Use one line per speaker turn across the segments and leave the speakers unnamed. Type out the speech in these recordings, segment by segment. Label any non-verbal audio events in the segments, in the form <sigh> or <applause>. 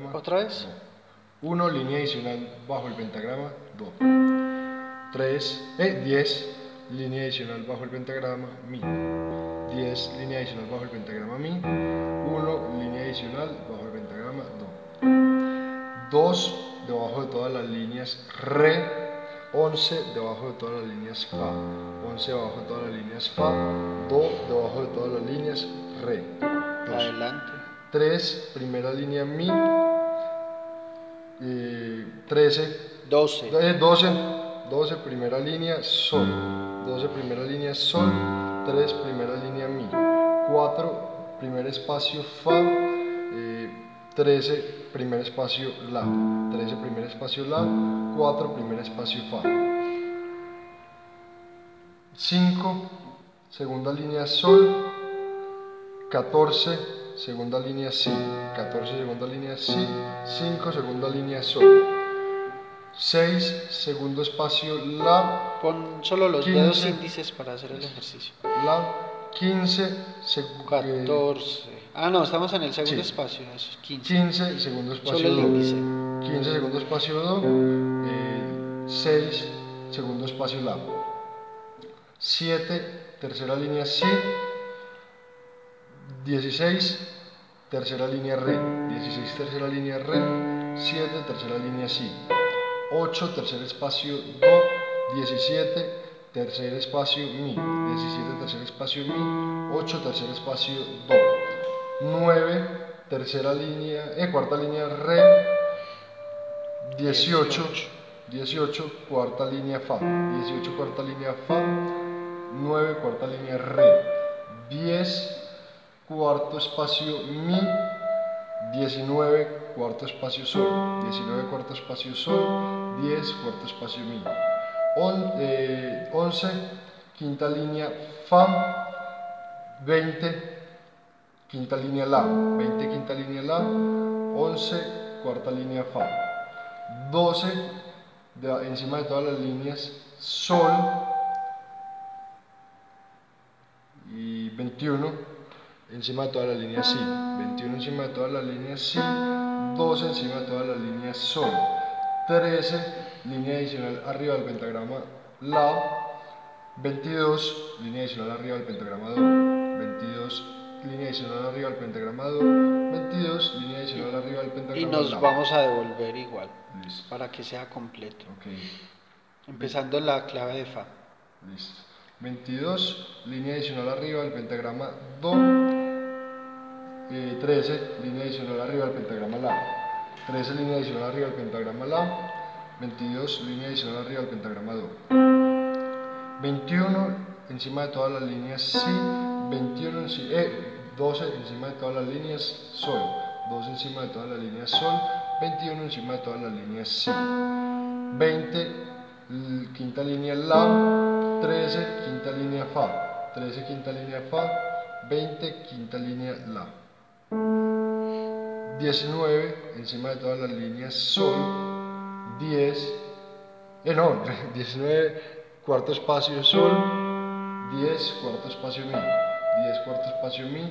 pentagrama.
¿Otra vez?
1, línea adicional bajo el pentagrama, do. 3, eh, 10, línea adicional bajo el pentagrama, mi. 10, línea adicional bajo el pentagrama, mi. 1, línea adicional bajo el pentagrama, do. 2, debajo de todas las líneas, re. 11 debajo de todas las líneas Fa, 11 debajo de todas las líneas Fa, Do debajo de todas las líneas Re. Dos.
Adelante.
3, primera línea Mi, eh, 13,
12.
eh, 12, 12, primera línea Sol, 12, primera línea Sol, 3, primera línea Mi, 4, primer espacio Fa, eh, 13, primer espacio La, 13, primer espacio La, 4, primer espacio Fa. 5, segunda línea Sol, 14, segunda línea Si, 14, segunda línea Si, 5, segunda línea Sol, 6, segundo espacio La,
Pon solo los
15.
dedos índices para hacer el ejercicio.
La, 15, seg-
14. Ah, no, estamos en el segundo
Sí.
espacio. Eso es 15.
15, segundo espacio
Solo el
Do.
índice.
15 segundo espacio Do, eh, 6 segundo espacio La, 7 tercera línea Si, 16 tercera línea Re, 16 tercera línea Re, 7 tercera línea Si, 8 tercer espacio Do, 17 tercer espacio Mi, 17 tercer espacio Mi, 8 tercer espacio Do, 9 tercera línea, eh, cuarta línea Re, 18, 18, cuarta línea Fa, 18, cuarta línea Fa, 9, cuarta línea Re, 10, cuarto espacio Mi, 19, cuarto espacio Sol, 19, cuarto espacio Sol, 10, cuarto espacio Mi, On- eh, 11, quinta línea Fa, 20, quinta línea La, 20, quinta línea La, 11, cuarta línea Fa. 12 de- encima de todas las líneas Sol. y 21 encima de todas las líneas Si 21 encima de todas las líneas Si 12 encima de todas las líneas Sol 13 línea adicional arriba del pentagrama La 22 línea adicional arriba del pentagrama Do 22 línea adicional arriba del pentagrama Do 22 línea adicional arriba del
Y
pentagrama
nos
La
vamos a devolver igual
Listo.
para que sea completo. Empezando la clave de Fa.
listo. 22, línea adicional arriba del pentagrama Do. Eh, 13, línea adicional arriba del pentagrama La. 13, línea adicional arriba del pentagrama La. 22, línea adicional arriba del pentagrama Do. 21, encima de todas las líneas Si. 21, enci- eh, 12, encima de todas las líneas Sol. 12 encima de todas las líneas Sol. 21 encima de todas las líneas Si. 20, l- quinta línea La, 13, quinta línea Fa, 13, quinta línea Fa, 20, quinta línea La. 19, encima de todas las líneas Sol, 10, eh, no, <laughs> 19, cuarto espacio Sol, 10, cuarto espacio Mi, 10, cuarto espacio Mi,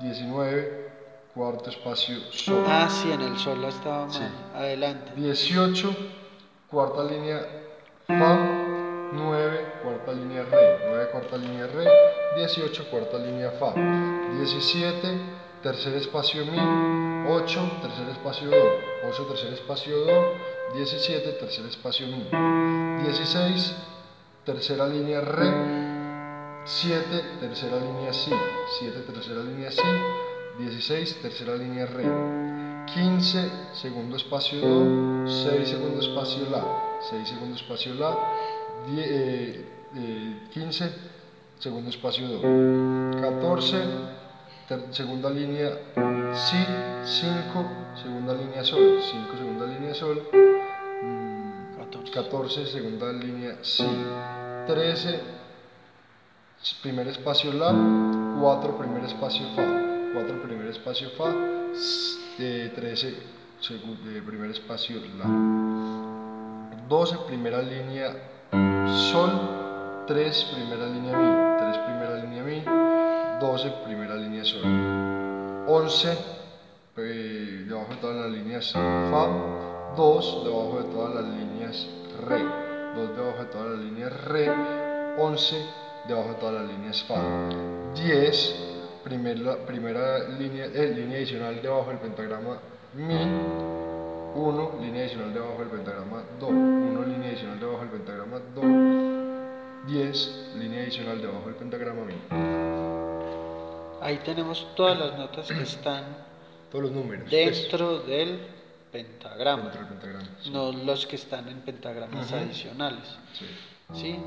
19, cuarto espacio Sol.
Ah, sí, en el sol estaba mal.
Sí.
Adelante.
18, cuarta línea Fa, 9, cuarta línea Re, 9, cuarta línea Re, 18, cuarta línea Fa, 17, tercer espacio Mi, 8, tercer espacio Do, 8, tercer espacio Do, 17, tercer espacio Mi, 16, tercera línea Re, 7, tercera línea Si, 7, tercera línea Si, 16, tercera línea Re, 15, segundo espacio Do, 6, segundo espacio La, 6, segundo espacio La, 10, eh, eh, 15, segundo espacio Do, 14, ter- segunda línea Si, 5, segunda línea Sol, 5, segunda línea Sol, mm,
14.
14, segunda línea Si, 13, primer espacio La, 4, primer espacio Fa, 4, primer espacio Fa, s- eh, 13, segu- eh, primer espacio La, 12, primera línea Sol, 3, primera línea Mi, 3, primera línea Mi, 12, primera línea Sol, 11, eh, debajo de todas las líneas Fa, 2 debajo de todas las líneas Re, 2 debajo de todas las líneas Re, 11 debajo de todas las líneas Fa, 10, primera, primera línea, eh, línea adicional debajo del pentagrama Mi, 1, línea adicional debajo del pentagrama Do, 1, línea adicional debajo del pentagrama Do, 10, línea adicional debajo del pentagrama Mi.
Ahí tenemos todas las notas que están
Todos los números. pues,
dentro del pentagrama,
dentro del pentagrama. sí.
no los que están en pentagramas adicionales.
Sí.
¿Sí?